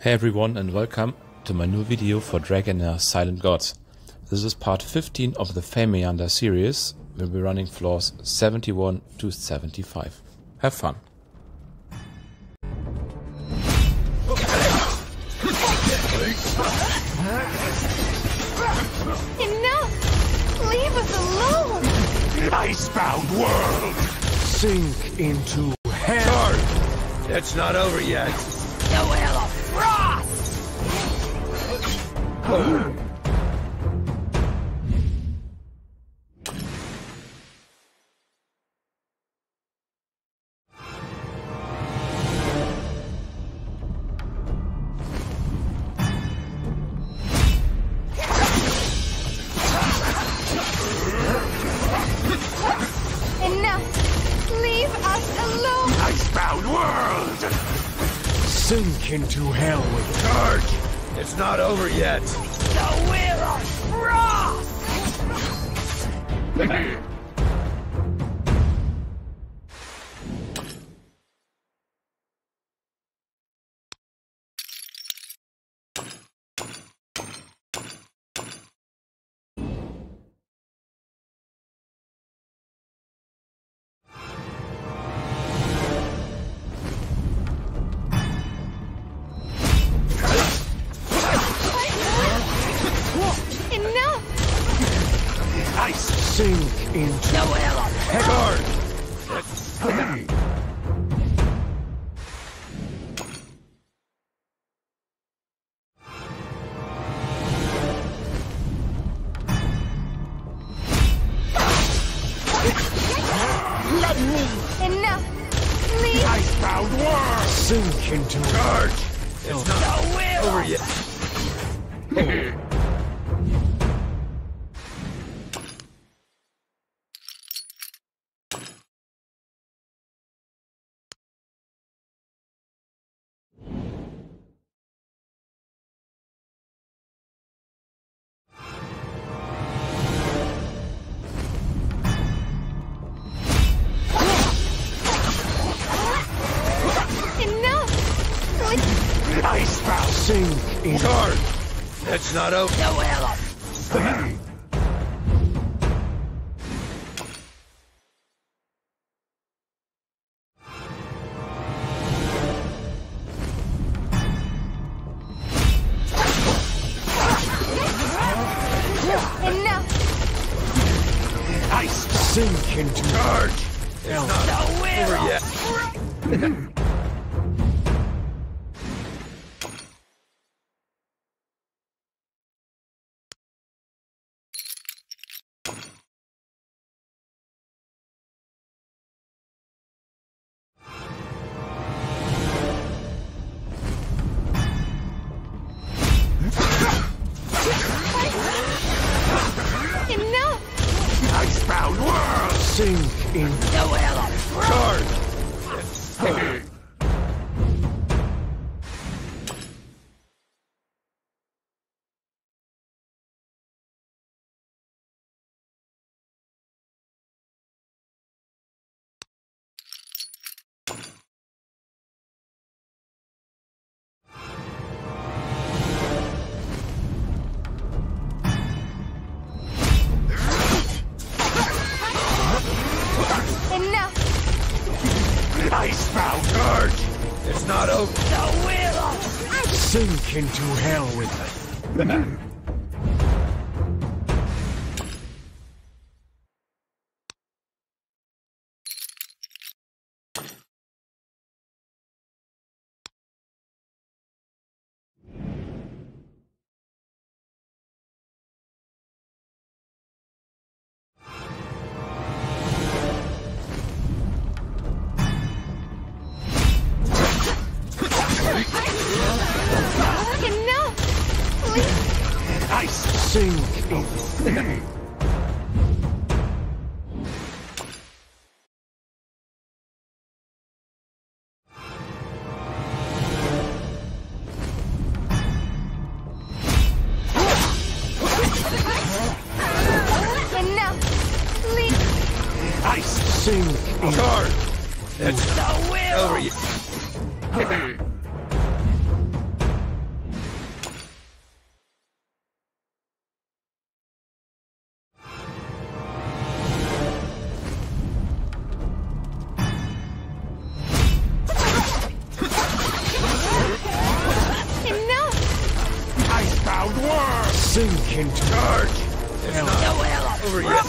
Hey everyone and welcome to my new video for Dragonheir Silent Gods. This is part 15 of the Fey Meander series. We'll be running floors 71 to 75. Have fun. Enough! Leave us alone! Icebound world! Sink into hell. Guard! It's not over yet. Sink into hell with Charge! It's not over yet. The Will of Frost! sink into The Will of Guard! Enough! Leave Icebound world! sink into Charge! It's not over yet. Leave Icebound! sink into Guard! It's not over. No Will of Enough! Ice! sink into Charge! hell. The Will Over yet. Charge! Into hell with Enough! Sink Charge! It's hell. not over yet.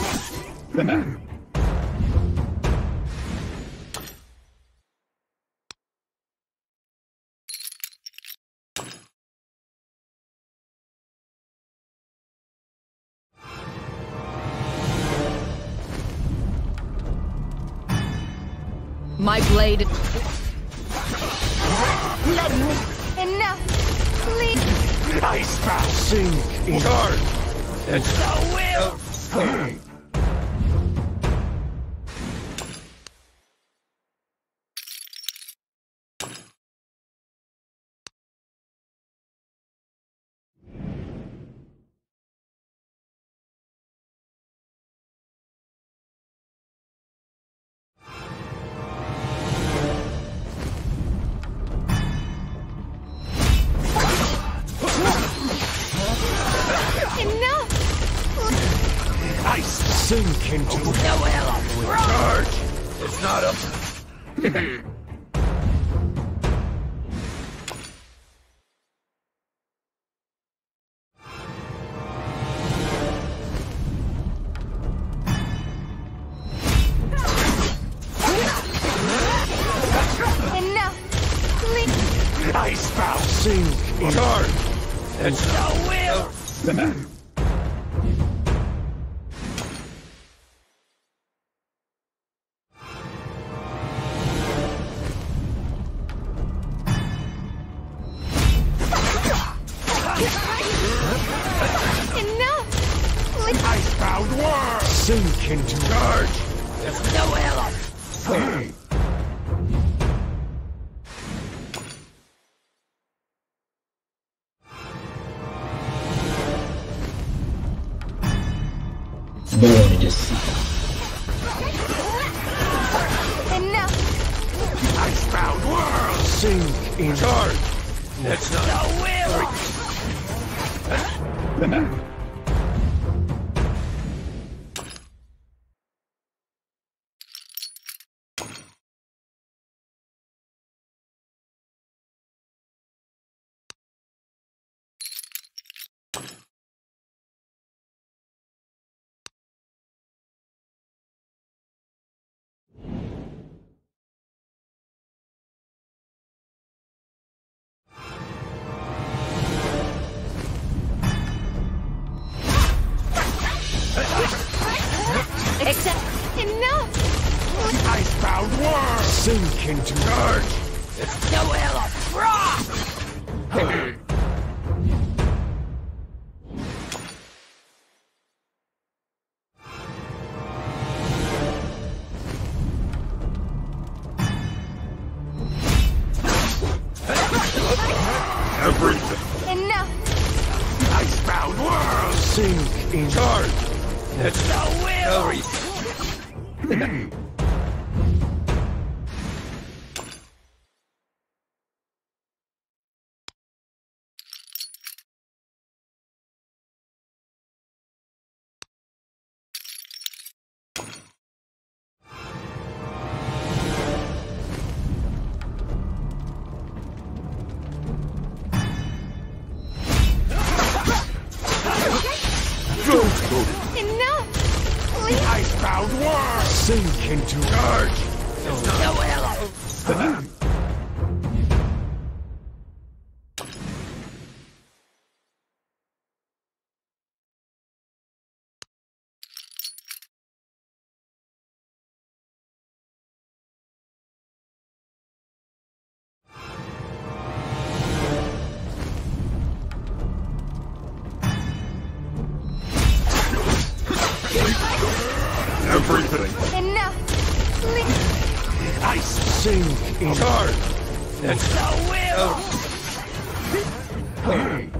My blade. Let me. Please. Icebound! Sink into Charge! No will! Sink into Charge! It's not up. sink into Charge! It's no will! Enough. Icebound world! sink in Charge! It's not no will! Enough. Icebound world! sink into Charge! It's no will! Of rock. Everything! Enough. Icebound world! sink into Charge! It's no will! Enough. Please. Icebound world! Sink into Charge! It's no will! Everything! Enough. Please. Ice! sink in. Charge! It's no will!